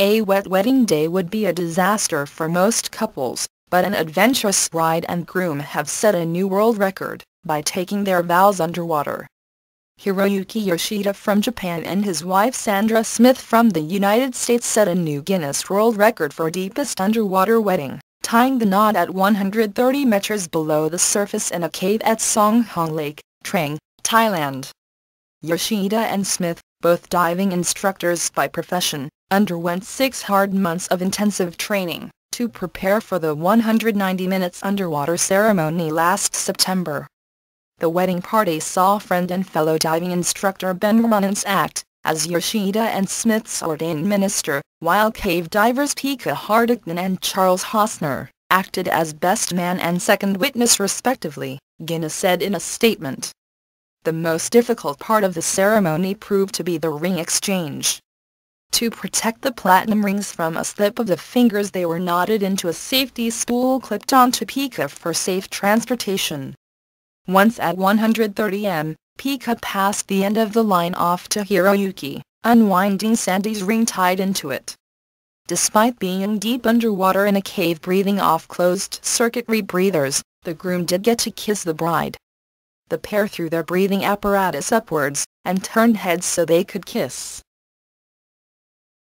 A wet wedding day would be a disaster for most couples, but an adventurous bride and groom have set a new world record by taking their vows underwater. Hiroyuki Yoshida from Japan and his wife Sandra Smith from the United States set a new Guinness World Record for deepest underwater wedding, tying the knot at 130 meters below the surface in a cave at Songhong Lake, Trang, Thailand. Yoshida and Smith, both diving instructors by profession, underwent six hard months of intensive training to prepare for the 190 minutes underwater ceremony last September. The wedding party saw friend and fellow diving instructor Ben Reymenants act as Yoshida and Smith's ordained minister, while cave divers Pekka Hartikainen and Charles Hosner acted as best man and second witness respectively, Guinness said in a statement. The most difficult part of the ceremony proved to be the ring exchange. To protect the platinum rings from a slip of the fingers they were knotted into a safety spool clipped onto Pekka for safe transportation. Once at 130 m, Pekka passed the end of the line off to Hiroyuki, unwinding Sandy's ring tied into it. Despite being deep underwater in a cave breathing off closed-circuit rebreathers, the groom did get to kiss the bride. The pair threw their breathing apparatus upwards, and turned heads so they could kiss.